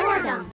そ。